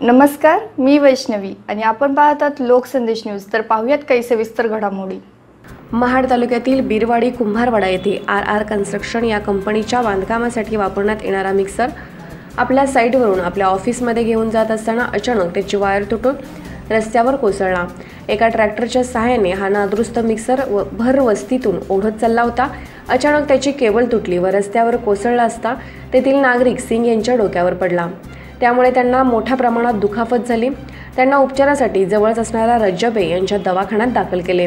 नमस्कार मी वैष्णवी आणि आपण पाहतात लोकसंदेश न्यूज. तर पाहूयात काही सविस्तर घडामोडी. महाड तालुक्यातील बिरवाडी कुंभारवाडा येथे आर आर कन्स्ट्रक्शन या कंपनीच्या बांधकामासाठी वापरण्यात येणारा मिक्सर आपल्या साईटवरून आपल्या ऑफिसमध्ये घेऊन जात असताना अचानक त्याची वायर तुटून रस्त्यावर कोसळला. एका ट्रॅक्टरच्या सहाय्याने हा नादुरुस्त मिक्सर व भर वस्तीतून ओढत चालला होता. अचानक त्याची केबल तुटली व रस्त्यावर कोसळला असता तेथील नागरिक सिंग यांच्या डोक्यावर पडला. त्यामुळे त्यांना मोठ्या प्रमाणात दुखापत झाली. त्यांना उपचारासाठी जवळच असणाऱ्या रज्जबे यांच्या दवाखान्यात दाखल केले.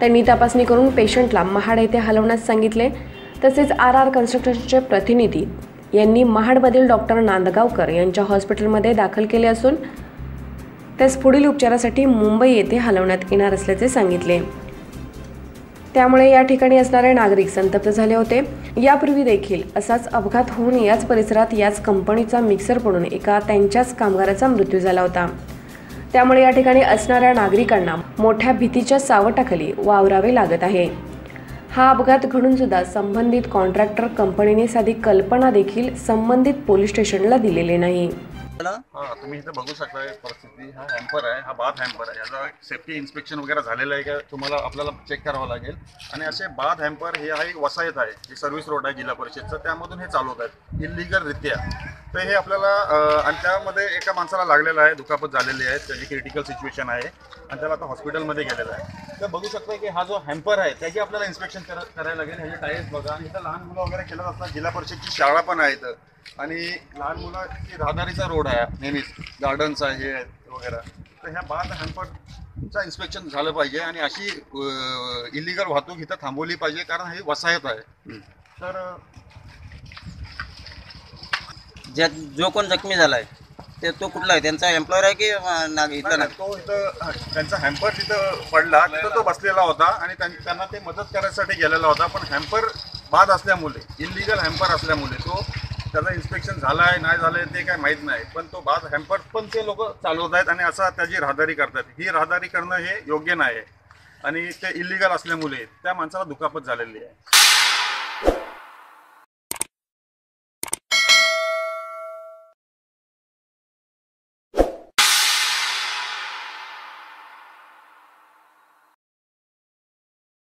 त्यांनी तपासणी करून पेशंटला महाड येथे हलवण्यास सांगितले. तसेच आर आर कन्स्ट्रक्शनचे प्रतिनिधी यांनी महाडमधील डॉक्टर नांदगावकर यांच्या हॉस्पिटलमध्ये दाखल केले असून त्यास पुढील उपचारासाठी मुंबई येथे हलवण्यात येणार असल्याचे सांगितले. त्यामुळे या ठिकाणी असणारे नागरिक संतप्त झाले होते. यापूर्वी देखील असाच अपघात होऊन याच परिसरात याच कंपनीचा मिक्सर पडून एका त्यांच्याच कामगाराचा मृत्यू झाला होता. त्यामुळे या ठिकाणी असणाऱ्या नागरिकांना मोठ्या भीतीच्या सावटाखाली वावरावे लागत आहे. हा अपघात घडून सुद्धा संबंधित कॉन्ट्रॅक्टर कंपनीने साधी कल्पना देखील संबंधित पोलीस स्टेशनला दिलेले नाही. हा तुम्ही इथे बघू शकताय परिस्थिती हा हॅम्पर आहे हा बाथ हॅम्पर आहे. याचा सेफ्टी इन्स्पेक्शन वगैरे झालेलं आहे का तुम्हाला आपल्याला चेक करावं लागेल. आणि असे बाथ हॅम्पर हे आहे वसायत आहे ही सर्व्हिस रोड आहे जिल्हा परिषदचं. त्यामधून हे चालवत आहेत इलिगलरित्या तर हे आपल्याला आणि त्यामध्ये एका माणसाला लागलेलं आहे दुखापत झालेली आहे त्याची क्रिटिकल सिच्युएशन आहे. आणि त्याला आता हॉस्पिटलमध्ये गेलेलं आहे. तर बघू शकता की हा जो हॅम्पर आहे त्याची आपल्याला इन्स्पेक्शन करायला लागेल. ह्याचे टायर्स बघा आणि इथं लहान मुलं वगैरे खेळत असतात जिल्हा परिषदची शाळा पण आहे इथं. आणि लहान मुलाची राहदारीचा रोड आहे नेहमीच गार्डन्स आहे वगैरे. तर ह्या बाद हॅम्परचा इन्स्पेक्शन झालं पाहिजे आणि अशी इलिगल वाहतूक इथं थांबवली पाहिजे कारण ही वसाहत आहे. तर ज्या जो कोण जखमी झालाय ते तो कुठला आहे? त्यांचा एम्प्लॉयर आहे की अं, नाग इथला नाग? तो इथं त्यांचा हॅम्पर तिथं पडला तिथं तो बसलेला होता आणि त्यां- त्यांना ते मदत करायसाठी गेलेला होता पण हॅम्पर बाद असल्यामुळे इलिगल हॅम्पर असल्यामुळे तो त्याचं इन्स्पेक्शन झालं आहे नाही झालं आहे ते काय माहीत नाही पण तो बाद हॅम्पर पण ते लोक चालवत आहेत आणि असा त्याची राहदारी करतात. ही राहदारी करणं हे योग्य नाही आहे. आणि ते इलिगल असल्यामुळे त्या माणसाला दुखापत झालेली आहे.